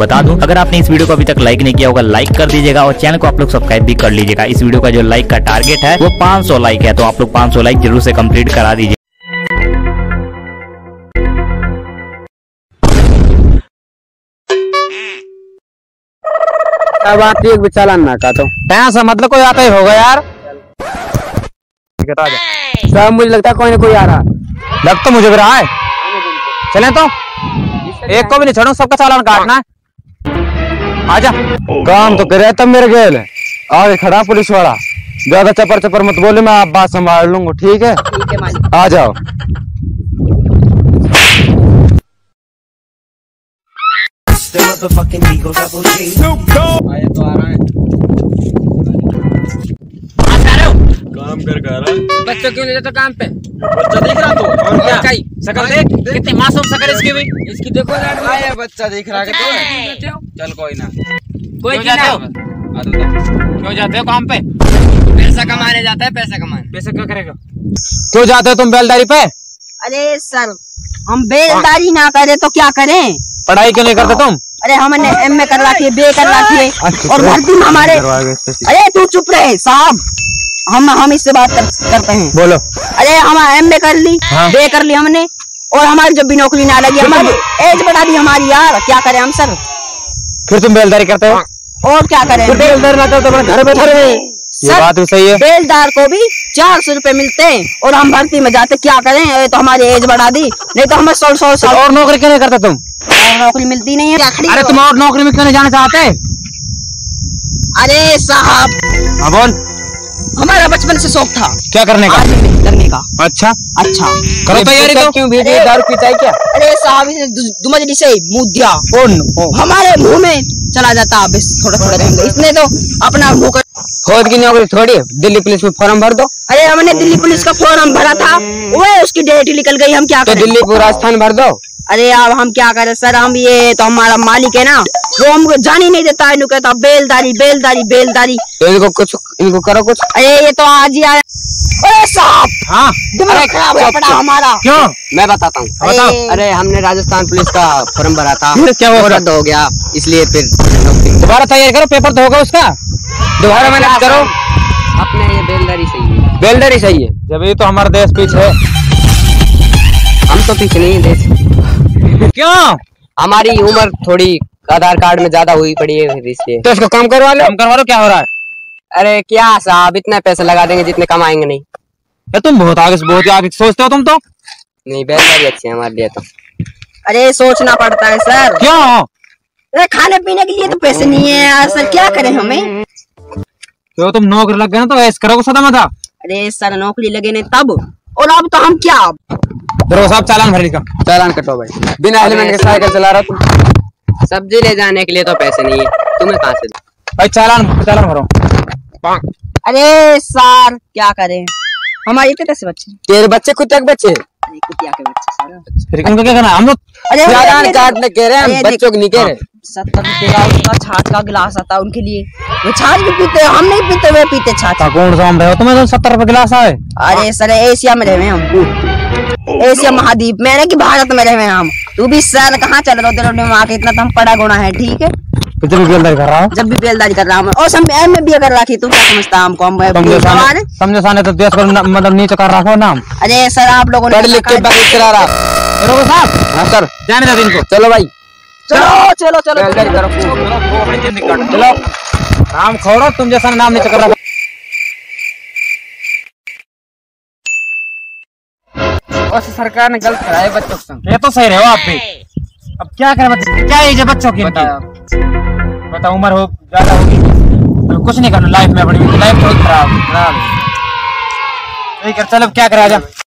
बता दूँ। अगर आपने इस वीडियो को अभी तक लाइक नहीं किया होगा लाइक कर दीजिएगा और चैनल को आप लोग सब्सक्राइब भी कर लीजिएगा। इस वीडियो का जो लाइक का टारगेट है वो 500 लाइक है तो आप लोग 500 लाइक ज़रूर से कंप्लीट करा दीजिए। अब आप एक चालान ना काटो यहाँ से मतलब कोई आता ही होगा यार। सब मुझे लगता है कोई ना कोई आ रहा। लग तो मुझे भी रहा है। चले तो। एक को भी नहीं छोड़ो सबका चालान काटना है। आजा। काम तो करे तब मेरे गेल। आगे खड़ा पुलिस वाला। ज़्यादा चपर चपर मत बोले मैं आप बात संभाल लूँगा ठीक है? आ जाओ। बच्चों क्यों ले जाते काम पे? बच्चा देख रहा तो और क्या? शकल देख कितनी मासूम शकल इसकी भी इसकी देखो आया बच्चा देख रहा है तो चल कोई ना। कोई क्यों जाते हो? क्यों जाते हो काम पे? पैसा कमाने जाता है पैसा कमाने। पैसा क्या करेगा? क्यों जाते हो तुम बैलदारी पे? अरे सर हम बेलदारी ना करें तो क्या करें? पढ़ाई क्यों नहीं करते तुम? अरे हमने एम ए कर रखी है बे कर रखी है और भर्ती में हमारे अरे तू चुप रहे साहब। हम हम इससे बात कर, करते हैं। बोलो। अरे हम एम ए कर ली हाँ? बे कर ली हमने और हमारी जब भी नौकरी ना लगी हमारी एज बढ़ा दी हमारी यार। क्या करें हम सर? फिर तुम बैलदारी करते हो? और क्या करें? बेलदारी ना करते अपने घर बैठे रहे। ये बात भी सही है। बेलदार को भी चार सौ रूपए मिलते हैं और हम भर्ती में जाते क्या करें? ये तो हमारी एज बढ़ा दी नहीं तो हमें सौ सौ साल और नौकरी क्यों नहीं करते तुम? और नौकरी मिलती नहीं है। अरे तुम और नौकरी में क्यों नहीं जाना चाहते? अरे साहब। हाँ बोल। हमारा बचपन से शौक था। क्या करने का? आर्मी में लगने का। अच्छा। अच्छा। करो तैयारी तो। क्यों भेजे दारू पीता है क्या? अरे साहब इसे दु- दुमजड़ी से मुँह दिया कौन? हमारे मुँह में चला जाता बस थोड़ा थोड़ा रहेंगे इसने तो अपना मुँह कर फौज की नौकरी थोड़ी दिल्ली पुलिस में फॉर्म भर दो। अरे हमने दिल्ली पुलिस का फॉर्म भरा था। वो उसकी डेट निकल गई। हम क्या तो दिल्ली को राजस्थान भर दो। अरे अब हम क्या करें? सर हम ये तो हमारा मालिक है ना। वो हमको जान ही नहीं देता है कहता बेलदारी बेलदारी बेलदारी। तो इनको कुछ इनको करो कुछ। अरे ये तो आज ही आया। अरे साहब! हाँ। दिमाग खराब हो पड़ा हमारा। क्यों? मैं बताता हूँ। अरे अरे हमने राजस्थान पुलिस का फॉर्म भरा था। फिर क्या हुआ? वो रद्द हो गया इसलिए फिर दोबारा तैयारी करो पेपर तो होगा उसका। दोबारा मैंने करो। अपने ये बेलदारी सही है बेलदारी सही है जब ये तो हमारा देश पीछे है। हम तो पीछे नहीं है देश। क्यों? हमारी उम्र थोड़ी आधार कार्ड में ज़्यादा हुई पड़ी है फिर इसलिए। तो इसको कम करवा लो। हम करवा लो क्या हो रहा है? अरे क्या साहब इतना पैसा लगा देंगे जितने कमाएँगे नहीं। ये तुम बहुत आगे बहुत आगे सोचते हो तुम तो। नहीं बेलदारी अच्छी है हमारे लिए तो। अरे सोचना पड़ता है सर। क्यों? अरे खाने पीने के लिए तो पैसे नहीं है यार सर क्या करें हमें? तो तुम नौकरी लग गए ना तो ऐसे करोगे सदा मत अरे सर नौकरी लगे नहीं तब। और अब तो हम क्या? दरो साहब चालान भर का चालान कटो भाई। बिना हेलमेट के साइकिल चला रहा तुम सब्ज़ी ले जाने के लिए तो पैसे नहीं है। तुम्हें कहाँ से भाई चालान चालान भरो। अरे सर क्या करें? हमारे इतने कैसे बच्चे तेरे बच्चे कुत्ते के बच्चे कुतिया के बच्चे फिर उनको क्या करना हम लोग अरे चालान काटने कह रहे हैं बच्चों को नहीं कह रहे। सत्तर रुपए का उसका छाछ का गिलास आता है उनके लिए। वो छाछ भी पीते हम नहीं पीते वे पीते छाछ। कौन सा हम रहे हो? तुम्हें तो सत्तर रुपए गिलास आए। अरे सर एशिया में रहे हैं हम। एशिया महाद्वीप में ना कि भारत में रहे हैं हम। तू भी सर कहाँ चल रहे हो? तेरे वहाँ के इतना तो हम पढ़ा गुणा है ठीक है? कितने रुपये बेलदारी कर रहा हूँ? जब भी बेलदारी कर रहा हूँ और सब एम में भी अगर रखी तू क्या समझता है हमको? हम समझो साने? समझो साने तो देश को न- मतलब नीचे कर रखो नाम अरे सर आप लोगों ने पढ़ लिख के बाइक चला रहा। रोको साहब। हाँ सर जाने दो इनको चलो भाई। चलो चलो। चलो बेलदारी करो। चलो। नाम खोड़ो तुम जैसा नाम नीचे कर रहा और सरकार ने गलत कराया बच्चों के संग। ये तो सही रहे हो आप भी। अब क्या करें बच्चे? क्या एज है बच्चों की? बताओ बता उम्र हो ज़्यादा होगी। कुछ नहीं करना लाइफ में अपनी लाइफ बहुत खराब खराब है। ठीक है चलो अब क्या करा आजा